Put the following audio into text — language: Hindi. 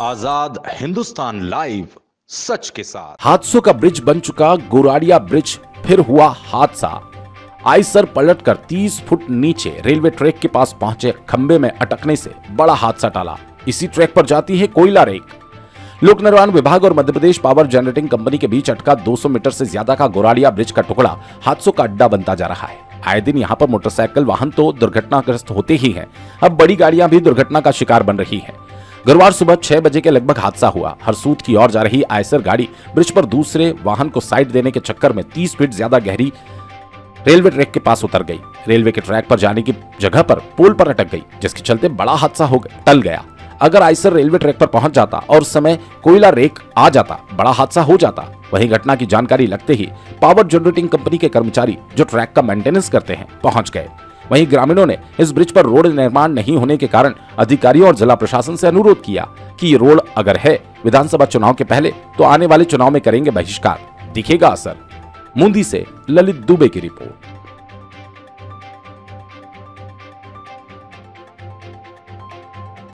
आज़ाद हिंदुस्तान लाइव सच के साथ। हादसों का ब्रिज बन चुका, गोराड़िया ब्रिज फिर हुआ हादसा। आइसर पलटकर 30 फुट नीचे रेलवे ट्रैक के पास पहुँचे, खंबे में अटकने से बड़ा हादसा टाला। इसी ट्रैक पर जाती है कोयला रेक। लोक निर्माण विभाग और Madhya Pradesh power generating company के बीच अटका 200 मीटर से ज़्यादा का गोराड़िया ब्रिज का टुकड़ा हादसों का अड्डा बनता जा रहा है। आए दिन यहाँ पर मोटरसाइकिल, वाहन तो दुर्घटनाग्रस्त होते ही हैं। अब बड़ी गाड़ियाँ भी दुर्घटना का शिकार बन रही हैं। गुरुवार सुबह छह बजे के लगभग हादसा हुआ। हरसूद की ओर जा रही आयसर गाड़ी ब्रिज पर दूसरे वाहन को साइड देने के चक्कर में 30 फीट ज़्यादा गहरी रेलवे ट्रैक के पास उतर गई। रेलवे के ट्रैक पर जाने की जगह पर पोल पर अटक गई, जिसके चलते बड़ा हादसा हो गया टल गया। अगर आइसर रेलवे ट्रैक पर पहुँच जाता और समय कोयला रेक आ जाता, बड़ा हादसा हो जाता। वहीं घटना की जानकारी लगते ही पावर जनरेटिंग कंपनी के कर्मचारी जो ट्रैक का मेंटेनेंस करते हैं, पहुँच गए। वहीं ग्रामीणों ने इस ब्रिज पर रोड निर्माण नहीं होने के कारण अधिकारियों और जिला प्रशासन से अनुरोध किया कि ये रोड अगर है, विधानसभा चुनाव के पहले तो आने वाले चुनाव में करेंगे बहिष्कार। दिखेगा असर। मुंदी से ललित दुबे की रिपोर्ट।